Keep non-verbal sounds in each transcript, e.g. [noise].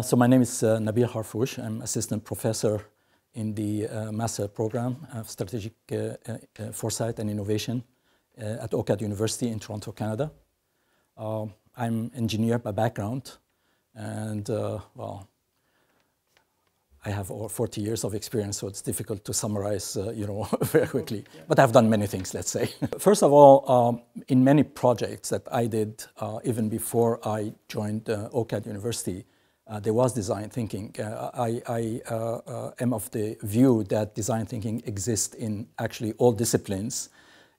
Uh, so my name is uh, Nabil Harfoush. I'm assistant professor in the uh, master program of strategic uh, uh, uh, foresight and innovation at OCAD University in Toronto, Canada. I'm engineer by background, and well, I have over 40 years of experience, so it's difficult to summarize, you know, [laughs] very quickly. But I've done many things, let's say. [laughs] First of all, um, in many projects that I did, uh, even before I joined OCAD University, there was design thinking. Uh, I, I uh, am of the view that design thinking exists in actually all disciplines,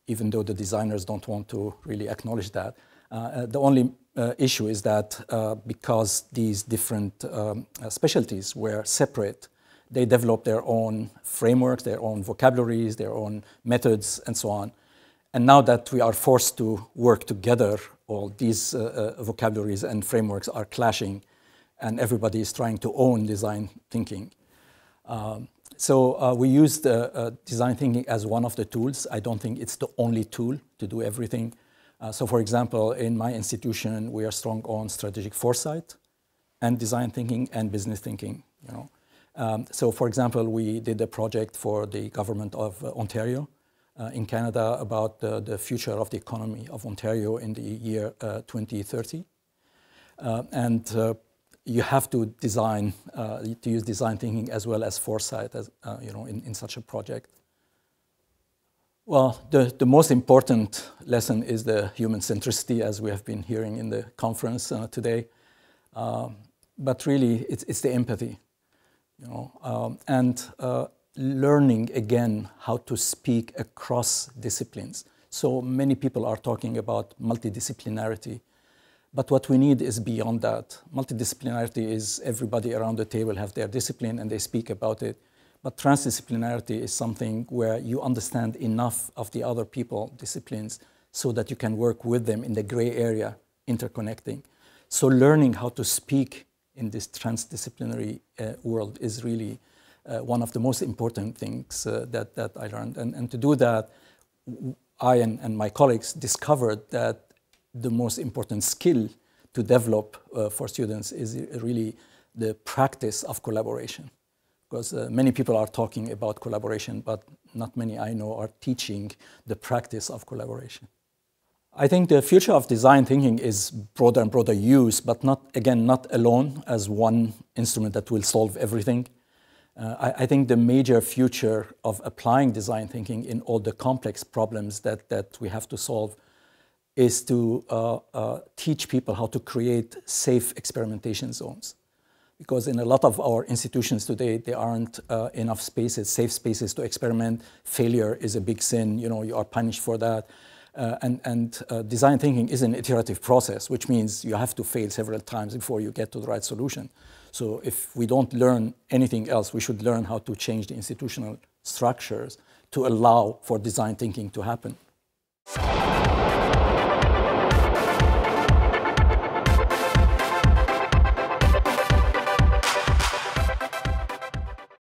even though the designers don't want to really acknowledge that. the only uh, issue is that uh, because these different um, uh, specialties were separate, they developed their own frameworks, their own vocabularies, their own methods, and so on. And now that we are forced to work together, all these uh, uh, vocabularies and frameworks are clashing, and everybody is trying to own design thinking. Um, so uh, we used design thinking as one of the tools. I don't think it's the only tool to do everything. Uh, so for example, in my institution, we are strong on strategic foresight and design thinking and business thinking, you know. Um, so for example, we did a project for the government of uh, Ontario uh, in Canada about the future of the economy of Ontario in the year uh, 2030. Uh, and uh, you have to design, to use design thinking as well as foresight, as, you know, in, in such a project. Well, the, the most important lesson is the human centricity, as we have been hearing in the conference uh, today. Um, but really, it's, it's the empathy, you know, um, and uh, learning again how to speak across disciplines. So many people are talking about multidisciplinarity, but what we need is beyond that. Multidisciplinarity is everybody around the table have their discipline and they speak about it but transdisciplinarity is something where you understand enough of the other people disciplines so that you can work with them in the gray area, interconnecting. So learning how to speak in this transdisciplinary uh, world is really uh, one of the most important things uh, that, that I learned. And, and to do that, I and, and my colleagues discovered that the most important skill to develop uh, for students is really the practice of collaboration because uh, many people are talking about collaboration, but not many I know are teaching the practice of collaboration. I think the future of design thinking is broader and broader use, but not, again, not alone as one instrument that will solve everything. Uh, I, I, think the major future of applying design thinking in all the complex problems that, that we have to solve is to uh, uh, teach people how to create safe experimentation zones because in a lot of our institutions today, there aren't uh, enough spaces, safe spaces to experiment. Failure is a big sin, you know, you are punished for that. Uh, and and uh, design thinking is an iterative process, which means you have to fail several times before you get to the right solution. So if we don't learn anything else, we should learn how to change the institutional structures to allow for design thinking to happen.